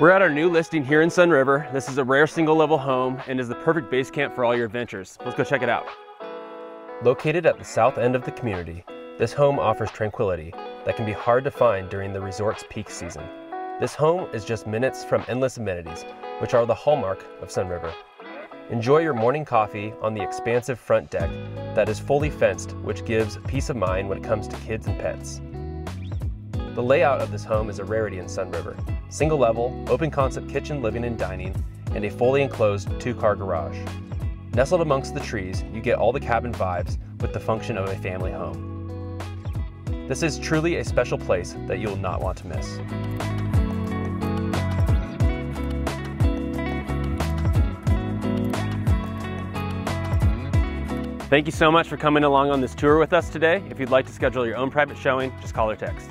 We're at our new listing here in Sunriver. This is a rare single level home and is the perfect base camp for all your adventures. Let's go check it out. Located at the south end of the community, this home offers tranquility that can be hard to find during the resort's peak season. This home is just minutes from endless amenities, which are the hallmark of Sunriver. Enjoy your morning coffee on the expansive front deck that is fully fenced, which gives peace of mind when it comes to kids and pets. The layout of this home is a rarity in Sunriver. Single level, open concept kitchen, living and dining, and a fully enclosed two car garage. Nestled amongst the trees, you get all the cabin vibes with the function of a family home. This is truly a special place that you will not want to miss. Thank you so much for coming along on this tour with us today. If you'd like to schedule your own private showing, just call or text.